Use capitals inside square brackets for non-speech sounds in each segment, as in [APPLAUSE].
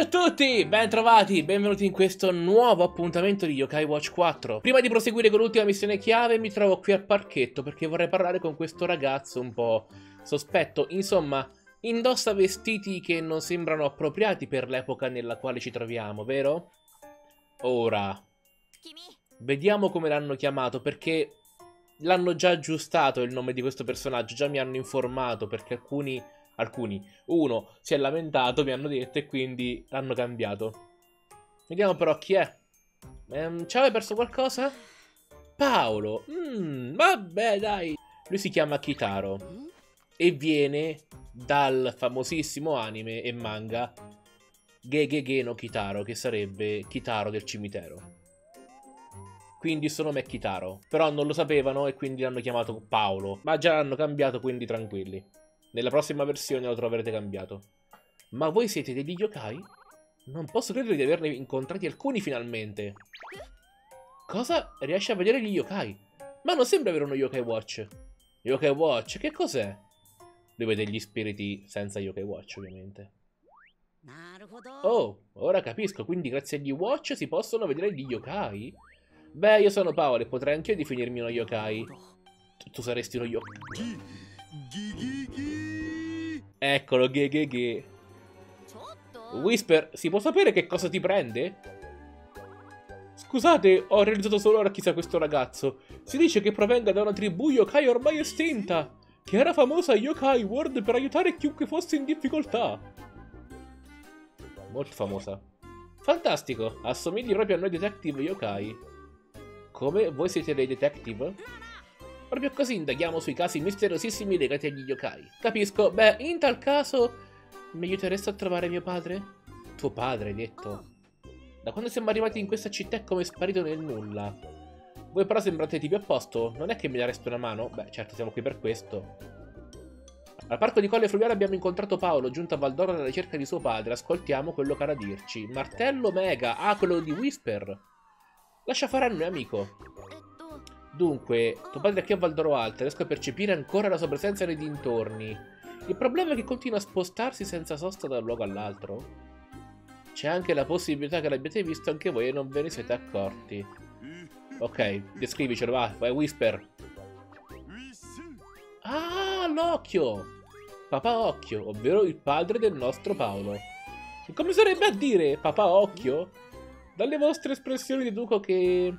Ciao a tutti, ben trovati, benvenuti in questo nuovo appuntamento di Yokai Watch 4 Prima di proseguire con l'ultima missione chiave mi trovo qui al parchetto perché vorrei parlare con questo ragazzo un po' sospetto. Insomma, indossa vestiti che non sembrano appropriati per l'epoca nella quale ci troviamo, vero? Ora, vediamo come l'hanno chiamato perché l'hanno già aggiustato il nome di questo personaggio Già mi hanno informato perché alcuni alcuni. Uno si è lamentato, mi hanno detto, e quindi l'hanno cambiato. Vediamo però chi è. Ehm, ciao, hai perso qualcosa? Paolo. Mm, vabbè, dai. Lui si chiama Kitaro. E viene dal famosissimo anime e manga Gegege no Kitaro, che sarebbe Kitaro del cimitero. Quindi il suo nome è Kitaro. Però non lo sapevano e quindi l'hanno chiamato Paolo. Ma già l'hanno cambiato, quindi tranquilli. Nella prossima versione lo troverete cambiato. Ma voi siete degli yokai? Non posso credere di averne incontrati alcuni finalmente. Cosa? Riesci a vedere gli yokai? Ma non sembra avere uno yokai watch. Yokai watch? Che cos'è? Lui vede gli spiriti senza yokai watch, ovviamente. Oh, ora capisco, quindi grazie agli watch si possono vedere gli yokai? Beh, io sono Paolo e potrei anch'io definirmi uno yokai. Tu, tu saresti uno yokai. Eccolo, ghe ghe ghe. Whisper, si può sapere che cosa ti prende? Scusate, ho realizzato solo ora chissà questo ragazzo. Si dice che provenga da una tribù yokai ormai estinta, che era famosa a Yokai World per aiutare chiunque fosse in difficoltà. Molto famosa. Fantastico, assomigli proprio a noi detective yokai. Come? Voi siete dei detective? Proprio così indaghiamo sui casi misteriosissimi legati agli yokai. Capisco. Beh, in tal caso... Mi aiuteresti a trovare mio padre? Tuo padre, hai detto. Da quando siamo arrivati in questa città è come sparito nel nulla. Voi però sembrate tipi a posto. Non è che mi dareste una mano? Beh, certo, siamo qui per questo. Al parco di Colle Fluviale abbiamo incontrato Paolo, giunto a Valdora alla ricerca di suo padre. Ascoltiamo quello che ha da dirci. Martello Mega. Ah, quello di Whisper. Lascia fare a noi, amico. Dunque, tuo padre è qui a Valdoro Alta, riesco a percepire ancora la sua presenza nei dintorni. Il problema è che continua a spostarsi senza sosta da un luogo all'altro. C'è anche la possibilità che l'abbiate visto anche voi e non ve ne siete accorti. Ok, descrivicelo, va, vai Whisper. Ah, l'occhio! Papà Occhio, ovvero il padre del nostro Paolo. Come sarebbe a dire Papà Occhio? Dalle vostre espressioni deduco che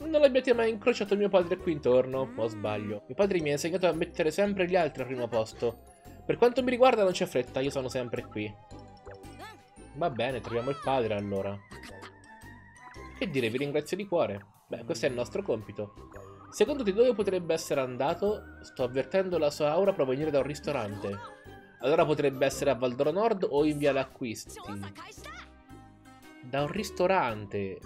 non abbiate mai incrociato mio padre qui intorno, o sbaglio. Mio padre mi ha insegnato a mettere sempre gli altri al primo posto. Per quanto mi riguarda non c'è fretta, io sono sempre qui. Va bene, troviamo il padre allora. Che dire, vi ringrazio di cuore. Beh, questo è il nostro compito. Secondo te dove potrebbe essere andato? Sto avvertendo la sua aura provenire da un ristorante. Allora potrebbe essere a Valdoro Nord o in Viale Acquisti. Da un ristorante.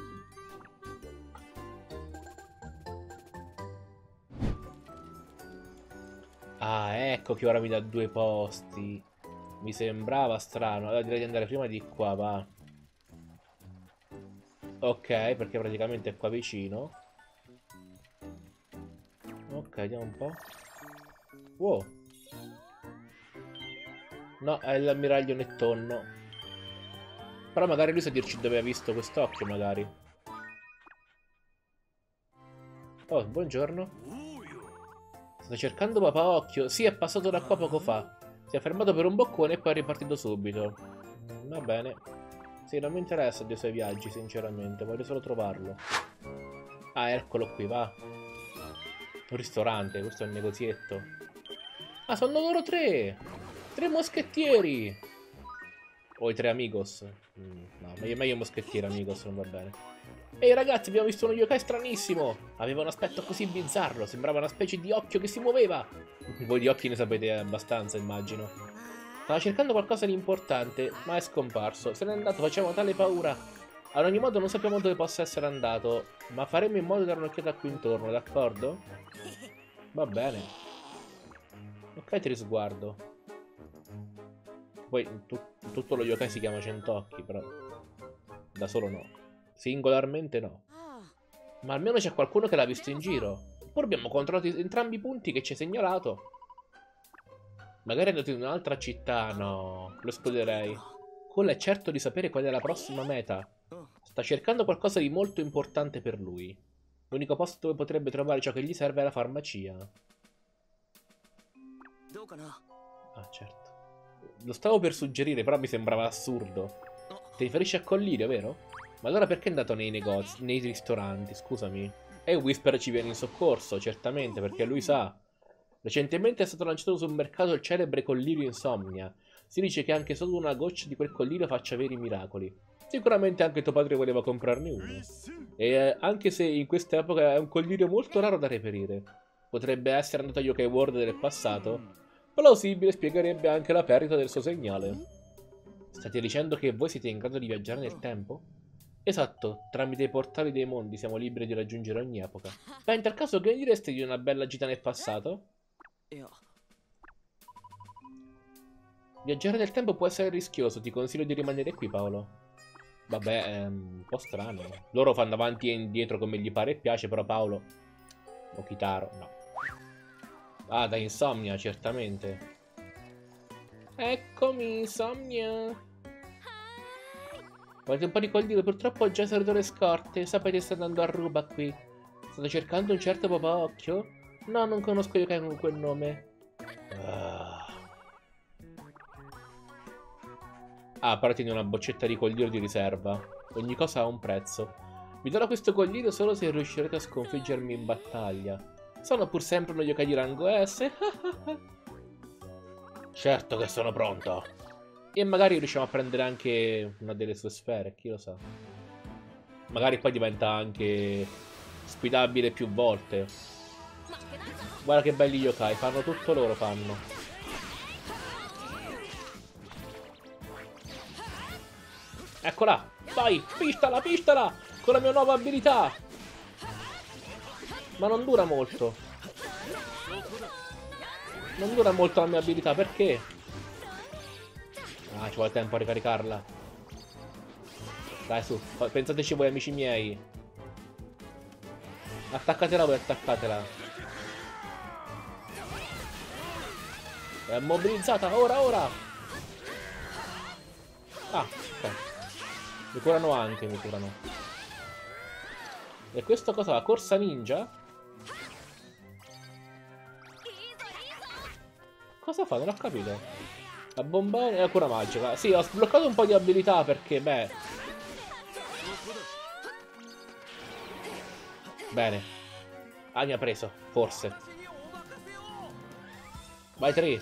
Ah, ecco che ora mi dà due posti. Mi sembrava strano. Allora direi di andare prima di qua, va. Ok, perché praticamente è qua vicino. Ok, vediamo un po'. Wow. No, è l'ammiraglio nettonno. Però magari lui sa dirci dove ha visto quest'occhio, magari. Oh, buongiorno. Sto cercando papà occhio. Sì, è passato da qua poco fa. Si è fermato per un boccone e poi è ripartito subito. Va bene. Sì, non mi interessa dei suoi viaggi, sinceramente. Voglio solo trovarlo. Ah, eccolo qui, va. Un ristorante, questo è un negozietto. Ah, sono loro tre! Tre moschettieri! O i tre amigos. Mm, no, meglio, meglio moschettieri, amigos, non va bene. Ehi ragazzi, abbiamo visto uno yokai stranissimo! Aveva un aspetto così bizzarro, sembrava una specie di occhio che si muoveva! [LAUGHS] Voi di occhi ne sapete abbastanza, immagino. Stava cercando qualcosa di importante, ma è scomparso. Se n'è andato, facciamo tale paura. Ad ogni modo non sappiamo dove possa essere andato, ma faremo in modo di dare un'occhiata qui intorno, d'accordo? Va bene. Ok, ti risguardo. Poi tu tutto lo yokai si chiama centocchi, però da solo no. Singolarmente no. Ma almeno c'è qualcuno che l'ha visto in giro. Poi abbiamo controllato entrambi i punti che ci hai segnalato. Magari è andato in un'altra città, no. Lo spoilerei. Cole è certo di sapere qual è la prossima meta. Sta cercando qualcosa di molto importante per lui. L'unico posto dove potrebbe trovare ciò che gli serve è la farmacia. Ah, certo. Lo stavo per suggerire, però mi sembrava assurdo. Ti riferisci a Collirio, vero? Ma allora perché è andato nei negozi, nei ristoranti, scusami? E Whisper ci viene in soccorso, certamente, perché lui sa. Recentemente è stato lanciato sul mercato il celebre collirio insomnia. Si dice che anche solo una goccia di quel collirio faccia veri miracoli. Sicuramente anche tuo padre voleva comprarne uno. E eh, anche se in questa epoca è un collirio molto raro da reperire. Potrebbe essere andato a Yokai World del passato. Plausibile spiegherebbe anche la perdita del suo segnale. State dicendo che voi siete in grado di viaggiare nel tempo? Esatto, tramite i portali dei mondi siamo liberi di raggiungere ogni epoca. Ma in tal caso che ne diresti di una bella gita nel passato? Viaggiare nel tempo può essere rischioso, ti consiglio di rimanere qui Paolo. Vabbè, è un po' strano. Loro fanno avanti e indietro come gli pare e piace, però Paolo... O Kitaro, no. Ah, da Insomnia, certamente. Eccomi, Insomnia. Volete un po' di collirio? Purtroppo ho già salito le scorte. Sapete sta andando a ruba qui. State cercando un certo papà occhio? No, non conosco io con quel nome. Ah, ah parti di una boccetta di collirio di riserva. Ogni cosa ha un prezzo. Vi darò questo collirio solo se riuscirete a sconfiggermi in battaglia. Sono pur sempre uno yokai di rango S. [LAUGHS] certo che sono pronto. E magari riusciamo a prendere anche una delle sue sfere, chi lo sa. Magari poi diventa anche sfidabile più volte. Guarda che belli yokai, fanno tutto loro, fanno. Eccola! Vai, pistala, pistala! Con la mia nuova abilità! Ma non dura molto. Non dura molto la mia abilità, perché? Ah, ci vuole tempo a ricaricarla. Dai, su. Pensateci voi, amici miei. Attaccatela voi, attaccatela. È mobilizzata, ora, ora. Ah, ok. Mi curano anche, mi curano. E questo cosa va? Corsa ninja? Cosa fa? Non ho capito. La bombone e la cura magica. Sì, ho sbloccato un po' di abilità perché, beh... Bene. Ah, mi ha preso, forse. Vai, 3.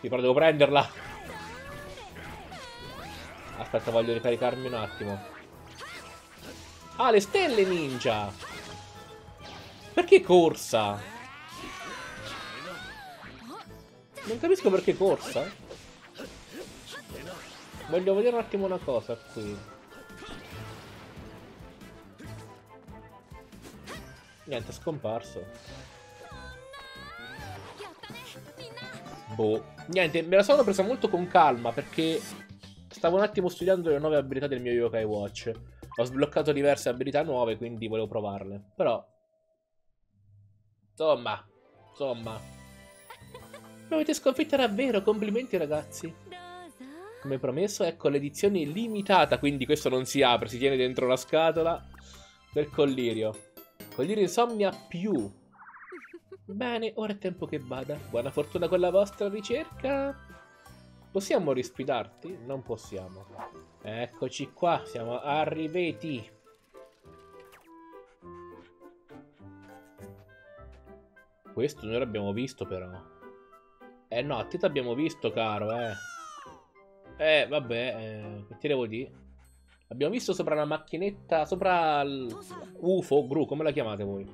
Sì, però devo prenderla. Aspetta, voglio ricaricarmi un attimo. Ah, le stelle ninja! Perché corsa? Non capisco perché corsa. Voglio vedere un attimo una cosa qui. Niente, è scomparso. Boh. Niente, me la sono presa molto con calma perché stavo un attimo studiando le nuove abilità del mio Yokai Watch. Ho sbloccato diverse abilità nuove, quindi volevo provarle. Però... Insomma... Insomma... Mi avete sconfitta davvero, complimenti ragazzi. Come promesso, ecco l'edizione limitata, quindi questo non si apre, si tiene dentro la scatola del collirio. Collirio insomnia più. Bene, ora è tempo che vada. Buona fortuna con la vostra ricerca. Possiamo risfidarti? Non possiamo. Eccoci qua, siamo arrivati. Questo noi l'abbiamo visto però. Eh no, a te t'abbiamo visto, caro, eh. Eh, vabbè, eh, che ti devo dire? Abbiamo visto sopra una macchinetta, sopra UFO, gru, come la chiamate voi?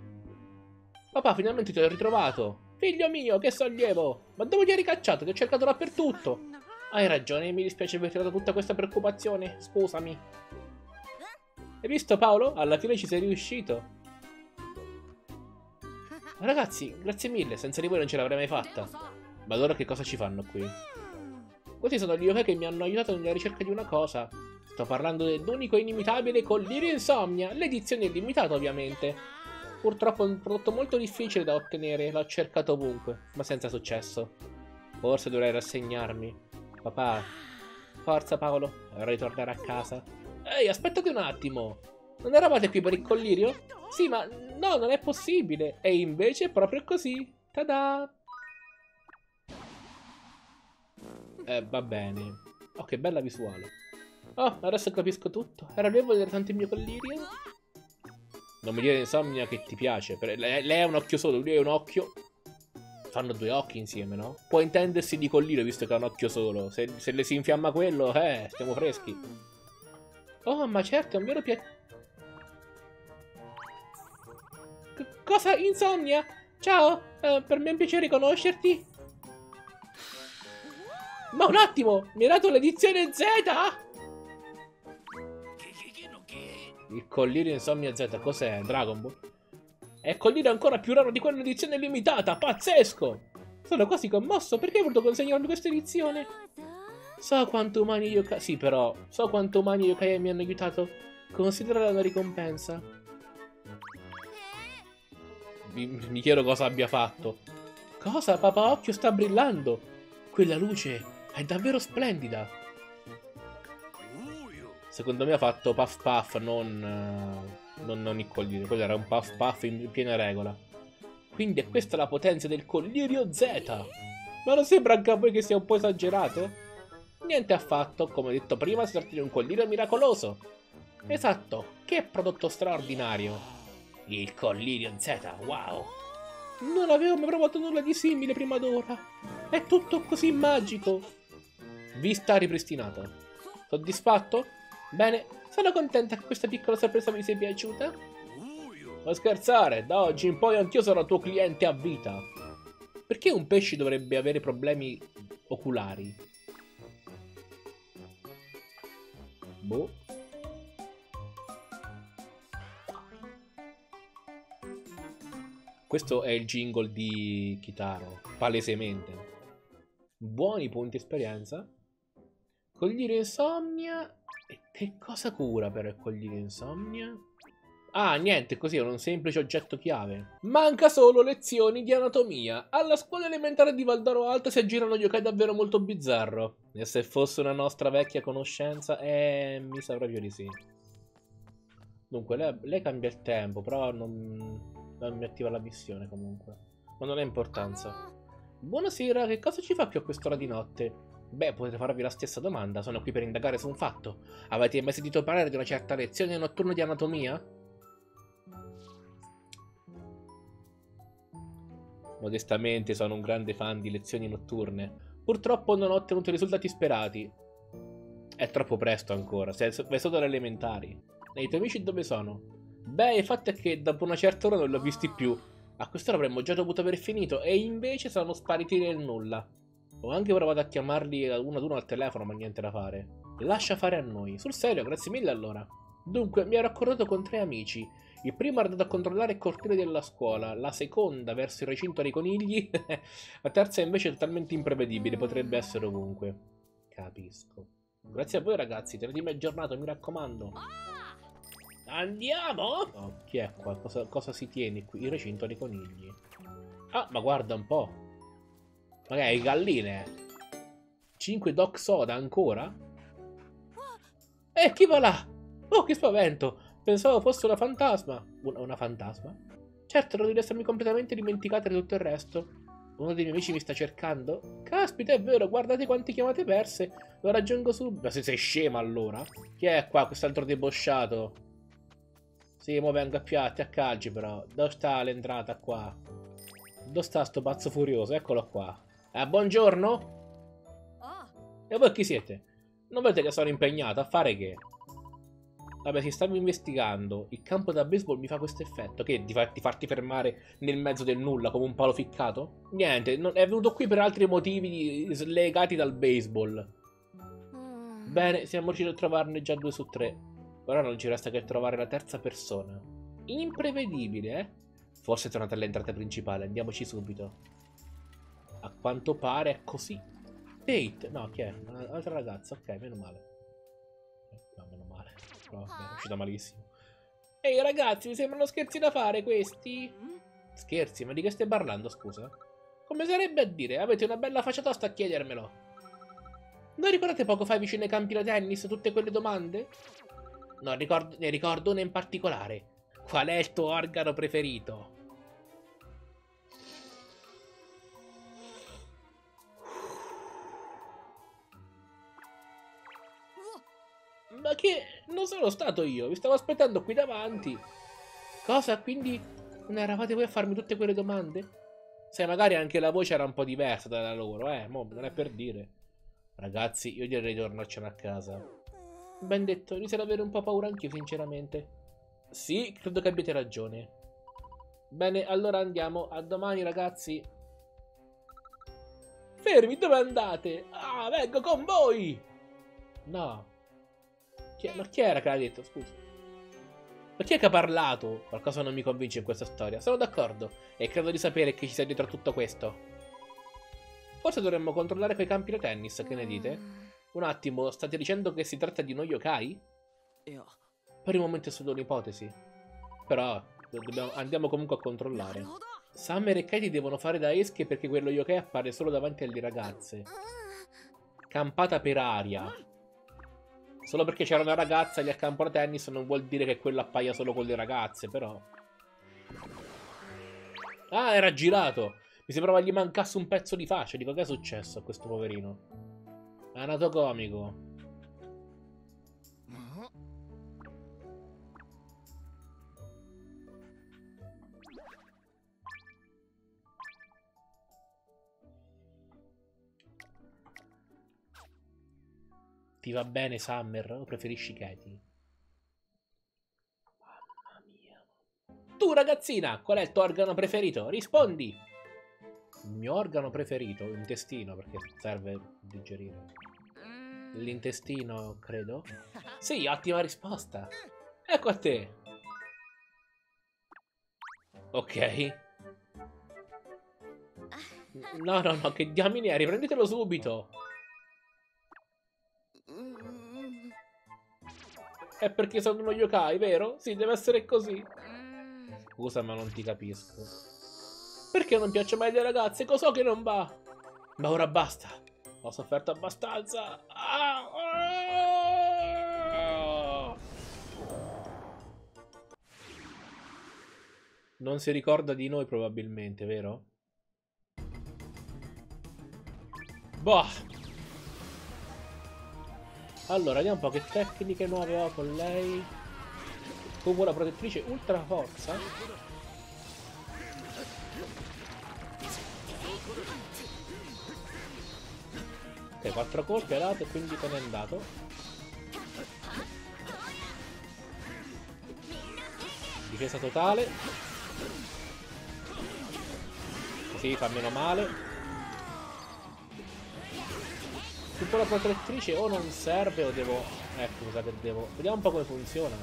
Papà, finalmente ti ho ritrovato. Figlio mio, che sollievo! Ma dove ti hai ricacciato? Ti ho cercato dappertutto. Hai ragione, mi dispiace aver tirato tutta questa preoccupazione. Scusami. Hai visto Paolo? Alla fine ci sei riuscito. Ragazzi, grazie mille, senza di voi non ce l'avrei mai fatta. Ma allora che cosa ci fanno qui? Questi sono gli yokai che mi hanno aiutato nella ricerca di una cosa. Sto parlando dell'unico inimitabile Collirio Insomnia, l'edizione limitata ovviamente. Purtroppo è un prodotto molto difficile da ottenere, l'ho cercato ovunque, ma senza successo. Forse dovrei rassegnarmi. Papà, forza Paolo, di tornare a casa. Ehi, aspettate un attimo. Non eravate qui per il collirio? Sì, ma no, non è possibile. E invece è proprio così. Tada! Eh, va bene. Oh, che bella visuale. Oh, adesso capisco tutto. Era lui a vedere tanto il mio collirio? Non mi dire insomnia che ti piace. Lei, lei è un occhio solo, lui è un occhio. Fanno due occhi insieme, no? Può intendersi di collirio visto che ha un occhio solo. Se, se le si infiamma quello, eh, stiamo freschi. Oh, ma certo, è un vero piacere. Cosa? Insomnia? Ciao, eh, per me è un piacere conoscerti. Ma un attimo, mi hai dato l'edizione Z? Il collirio Insomnia Z, cos'è? Dragon Ball? È il collirio ancora più raro di quell'edizione limitata, pazzesco! Sono quasi commosso, perché hai voluto consegnarmi questa edizione? So quanto umani yokai... Sì, però, so quanto umani yokai mi hanno aiutato. Considerala una ricompensa. Mi, mi chiedo cosa abbia fatto. Cosa? Papà Occhio sta brillando. Quella luce è davvero splendida. Secondo me ha fatto Puff Puff, non, uh, non, non il collirio. Quello era un Puff Puff in piena regola. Quindi è questa la potenza del collirio Z. Ma non sembra anche a voi che sia un po' esagerato? Niente affatto, come detto prima, si tratta di un collirio miracoloso. Esatto, che prodotto straordinario. Il collirio Z, wow. Non avevo mai provato nulla di simile prima d'ora. È tutto così magico. Vista ripristinata. Soddisfatto? Bene, sono contenta che questa piccola sorpresa vi sia piaciuta. Ma scherzare, da oggi in poi anch'io sarò tuo cliente a vita. Perché un pesce dovrebbe avere problemi oculari? Boh. Questo è il jingle di Kitaro, palesemente. Buoni punti esperienza. Cogliere insomnia. E che cosa cura per cogliere insomnia? Ah, niente, così è un semplice oggetto chiave. Manca solo lezioni di anatomia. Alla scuola elementare di Valdoro Alto si aggirano yokai davvero molto bizzarro. E se fosse una nostra vecchia conoscenza, eh, mi sa proprio di sì. Dunque, lei, lei cambia il tempo, però non, non mi attiva la missione comunque. Ma non ha importanza. Buonasera, che cosa ci fa più a quest'ora di notte? Beh, potete farvi la stessa domanda, sono qui per indagare su un fatto. Avete mai sentito parlare di una certa lezione notturna di anatomia? Modestamente sono un grande fan di lezioni notturne. Purtroppo non ho ottenuto i risultati sperati. È troppo presto ancora, sei solo alle elementari. E i tuoi amici dove sono? Beh, il fatto è che dopo una certa ora non li ho visti più. A quest'ora avremmo già dovuto aver finito e invece sono spariti nel nulla. Ho anche provato a chiamarli uno ad uno al telefono, ma niente da fare. Lascia fare a noi. Sul serio, grazie mille allora. Dunque, mi ero accordato con tre amici. Il primo era andato a controllare il cortile della scuola, la seconda verso il recinto dei conigli, [LAUGHS] la terza invece è totalmente imprevedibile, potrebbe essere ovunque. Capisco. Grazie a voi ragazzi, tenetemi aggiornato, mi raccomando. Andiamo! Oh, chi è qua? Cosa, cosa si tiene qui? Il recinto dei conigli. Ah, ma guarda un po'. Magari galline. 5 Doc Soda ancora? Eh, chi va là? Oh, che spavento! Pensavo fosse una fantasma. Una, una fantasma? Certo, ero di essermi completamente dimenticata di tutto il resto. Uno dei miei amici mi sta cercando? Caspita, è vero, guardate quante chiamate perse. Lo raggiungo subito. Se sei scema allora? Chi è qua, quest'altro debosciato? Sì, mo vengo a piatti, a calci però. Dove sta l'entrata qua? Dove sta sto pazzo furioso? Eccolo qua. Eh, buongiorno? Oh. E voi chi siete? Non vedete che sono impegnato a fare che? Vabbè, si stavo investigando. Il campo da baseball mi fa questo effetto. Che? Di, far, di farti fermare nel mezzo del nulla come un palo ficcato? Niente, non, è venuto qui per altri motivi legati dal baseball. Mm. Bene, siamo riusciti a trovarne già due su tre. Ora non ci resta che trovare la terza persona. Imprevedibile, eh? Forse è tornata all'entrata principale, andiamoci subito. A quanto pare è così. Tate, no, chi è? Un'altra ragazza, ok, meno male. No, meno male. Però è uscita malissimo. Ehi ragazzi, mi sembrano scherzi da fare questi? Scherzi? Ma di che stai parlando, scusa? Come sarebbe a dire? Avete una bella faccia tosta a chiedermelo. Non ricordate poco fa vicino ai campi da tennis tutte quelle domande? No, ricordo, ne ricordo una in particolare. Qual è il tuo organo preferito? Ma che... Non sono stato io, vi stavo aspettando qui davanti. Cosa? Quindi non eravate voi a farmi tutte quelle domande? Se magari anche la voce era un po' diversa dalla loro, eh, mo, non è per dire. Ragazzi, io direi di tornarcene a casa. Ben detto, iniziano ad avere un po' paura anch'io, sinceramente. Sì, credo che abbiate ragione. Bene, allora andiamo. A domani, ragazzi. Fermi, dove andate? Ah, vengo con voi! No. Chi ma chi era che l'ha detto? Scusa. Ma chi è che ha parlato? Qualcosa non mi convince in questa storia. Sono d'accordo. E credo di sapere che ci sia dietro tutto questo. Forse dovremmo controllare quei campi da tennis, che ne dite? Un attimo, state dicendo che si tratta di uno yokai? Per il momento è solo un'ipotesi. Però dobbiamo, andiamo comunque a controllare. Summer e Katie devono fare da esche perché quello yokai appare solo davanti alle ragazze. Campata per aria. Solo perché c'era una ragazza lì a campo da tennis non vuol dire che quello appaia solo con le ragazze, però. Ah, era girato. Mi sembrava gli mancasse un pezzo di faccia. Dico, che è successo a questo poverino? È nato comico. Ti va bene Summer o preferisci Katie? Mamma mia. Tu ragazzina, qual è il tuo organo preferito? Rispondi! Il mio organo preferito? L'intestino, perché serve digerire. L'intestino, credo? Sì, ottima risposta. Ecco a te. Ok. No, no, no, che diamine è? Riprendetelo subito. È perché sono uno yokai, vero? Sì, deve essere così. Scusa, ma non ti capisco. Perché non piace mai alle ragazze? Cos'ho che non va? Ma ora basta. Ho sofferto abbastanza. Ah. Non si ricorda di noi probabilmente, vero? Boh. Allora, vediamo un po' che tecniche nuove ho con lei. Cumula protettrice ultra forza. Ok, quattro colpi ha dato e quindi te n'è andato. Difesa totale. Così fa meno male. Tipo la protettrice o non serve o devo... Ecco, cosa che devo... Vediamo un po' come funziona.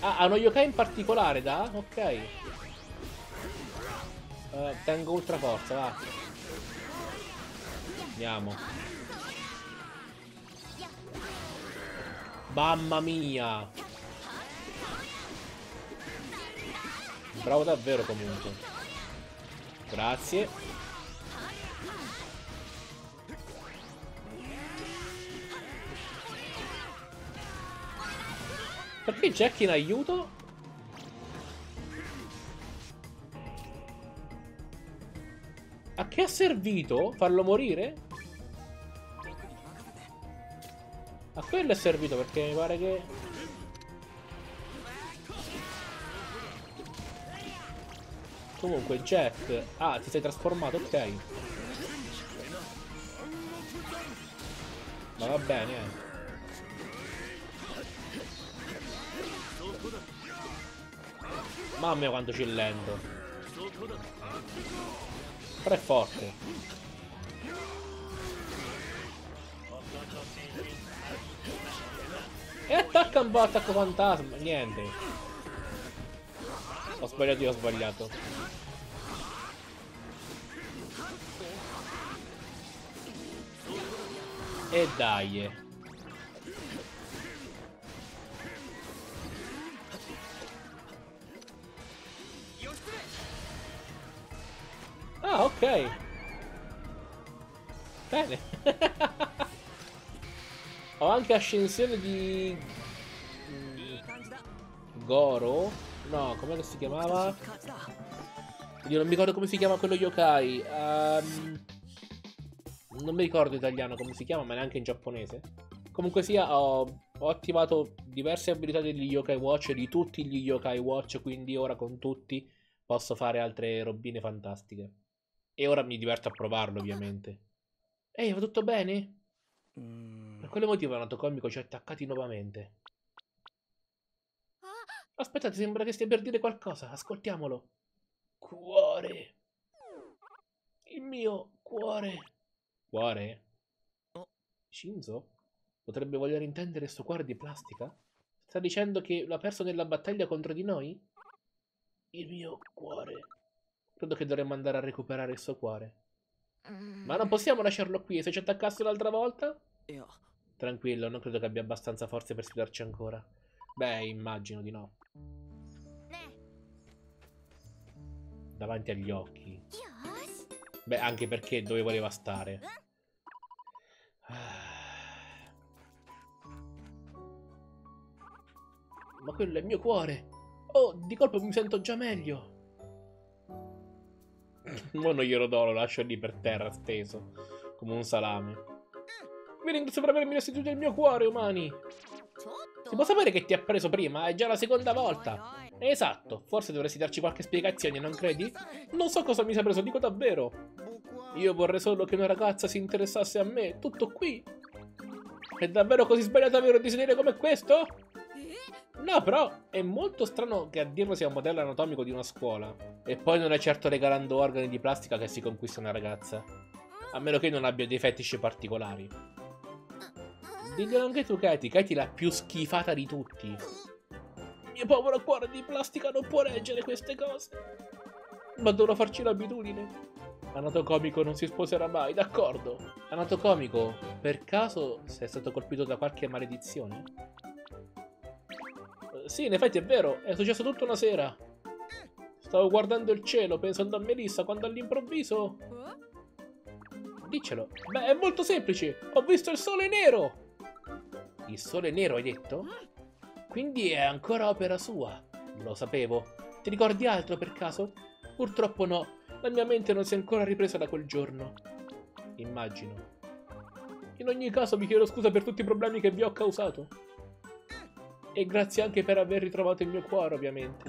Ah, ha uno yokai in particolare, da? Ok. Uh, tengo ultra forza, va. Andiamo. Mamma mia. Bravo davvero comunque. Grazie. Perché Jack in aiuto? A che ha servito? Farlo morire? A quello è servito perché mi pare che... Comunque Jack... Ah, ti sei trasformato, ok. Ma va bene, eh. Mamma mia quanto c'è lento. Però è forte. E attacca un po' attacco fantasma. Niente. Ho sbagliato io, ho sbagliato. E dai. Ok. Bene. [LAUGHS] Ho anche ascensione di... Goro? No, com'è si chiamava? Io non mi ricordo come si chiama quello yokai. Um, non mi ricordo in italiano come si chiama, ma neanche in giapponese. Comunque sia, ho, ho attivato diverse abilità degli yokai watch, di tutti gli yokai watch, quindi ora con tutti posso fare altre robine fantastiche. E ora mi diverto a provarlo, ovviamente. Ehi, va tutto bene? Mm. Per quale motivo il comico ci ha attaccati nuovamente? Aspettate, sembra che stia per dire qualcosa. Ascoltiamolo. Cuore. Il mio cuore. Cuore? Shinzo? Potrebbe voler intendere sto cuore di plastica? Sta dicendo che l'ha perso nella battaglia contro di noi? Il mio cuore. Credo che dovremmo andare a recuperare il suo cuore. Ma non possiamo lasciarlo qui. Se ci attaccasse un'altra volta? Tranquillo, non credo che abbia abbastanza forze per sfidarci ancora. Beh, immagino di no. Davanti agli occhi. Beh, anche perché dove voleva stare. Ma quello è il mio cuore. Oh, di colpo mi sento già meglio. [LAUGHS] Ma non glielo do, lo lascio lì per terra, steso. Come un salame. Vi ringrazio per avermi restituito il mio cuore, umani. Si può sapere che ti ha preso prima? È già la seconda volta. Esatto, forse dovresti darci qualche spiegazione, non credi? Non so cosa mi sia preso, dico davvero. Io vorrei solo che una ragazza si interessasse a me, tutto qui. È davvero così sbagliato avere un desiderio come questo? No, però è molto strano che a dirlo sia un modello anatomico di una scuola. E poi non è certo regalando organi di plastica che si conquista una ragazza. A meno che non abbia dei fetici particolari. Diglielo anche tu, Katie. Katie è la più schifata di tutti mio povero cuore di plastica non può reggere queste cose. Ma dovrò farci l'abitudine. Anatocomico non si sposerà mai, d'accordo. Anatocomico, per caso sei stato colpito da qualche maledizione? Sì, in effetti è vero, è successo tutta una sera. Stavo guardando il cielo pensando a Melissa quando all'improvviso... Diccelo. Beh, è molto semplice. Ho visto il sole nero. Il sole nero, hai detto? Quindi è ancora opera sua. Lo sapevo. Ti ricordi altro per caso? Purtroppo no. La mia mente non si è ancora ripresa da quel giorno. Immagino. In ogni caso vi chiedo scusa per tutti i problemi che vi ho causato. E grazie anche per aver ritrovato il mio cuore, ovviamente.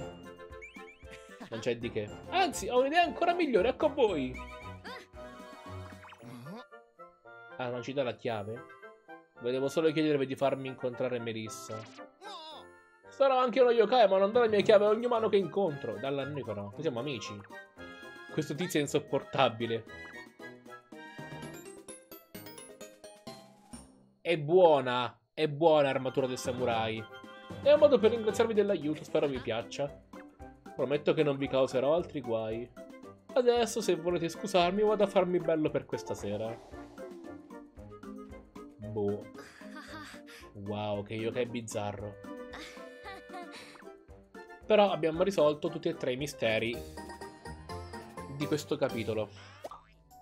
Non c'è di che. Anzi, ho un'idea ancora migliore, ecco a voi! Ah, non ci dà la chiave? Volevo solo chiedervi di farmi incontrare Melissa. Sarò anche uno yokai, ma non do la mia chiave a ogni umano che incontro. No, noi siamo amici. Questo tizio è insopportabile. È buona, è buona armatura del samurai. È un modo per ringraziarvi dell'aiuto, spero vi piaccia. Prometto che non vi causerò altri guai. Adesso, se volete scusarmi, vado a farmi bello per questa sera. Boh. Wow, che yokai bizzarro. Però abbiamo risolto tutti e tre i misteri di questo capitolo.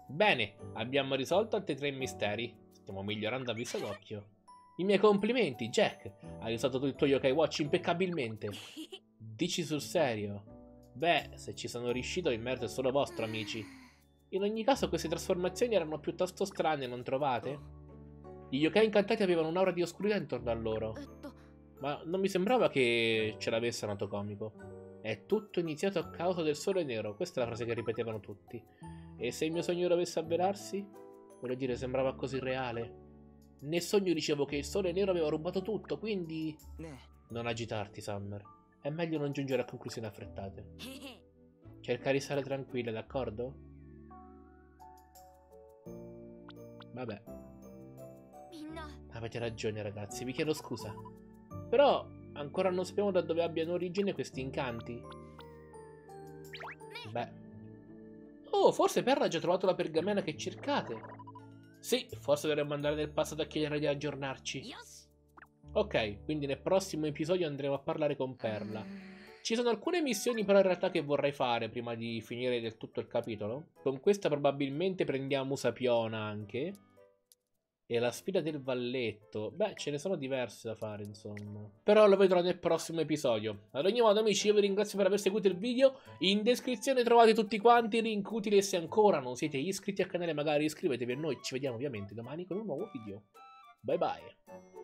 Bene, abbiamo risolto altri tre misteri. Stiamo migliorando a vista d'occhio. I miei complimenti, Jack. Hai usato tutto Yokai Watch impeccabilmente. [LAUGHS] Dici sul serio? Beh, se ci sono riuscito il merito è solo vostro, amici. In ogni caso queste trasformazioni erano piuttosto strane, non trovate? Gli yokai incantati avevano un'aura di oscurità intorno a loro. Ma non mi sembrava che ce l'avesse nato comico. È tutto iniziato a causa del sole nero, questa è la frase che ripetevano tutti. E se il mio sogno dovesse avverarsi? Voglio dire, sembrava così reale. Nel sogno dicevo che il sole nero aveva rubato tutto, quindi... Non agitarti, Summer. È meglio non giungere a conclusioni affrettate. [LAUGHS] Cerca di stare tranquilla, d'accordo? Vabbè. Avete ragione, ragazzi, vi chiedo scusa. Però ancora non sappiamo da dove abbiano origine questi incanti. Beh. Oh, forse Perla ha già trovato la pergamena che cercate. Sì, forse dovremmo andare nel passato a chiedere di aggiornarci. Ok, quindi nel prossimo episodio andremo a parlare con Perla. Ci sono alcune missioni però in realtà che vorrei fare prima di finire del tutto il capitolo. Con questa probabilmente prendiamo Usapiona anche. E la sfida del valletto. Beh, ce ne sono diverse da fare, insomma. Però lo vedrò nel prossimo episodio. Ad ogni modo, amici, io vi ringrazio per aver seguito il video. In descrizione trovate tutti quanti i link utili e se ancora non siete iscritti al canale, magari iscrivetevi a noi. Ci vediamo ovviamente domani con un nuovo video. Bye bye.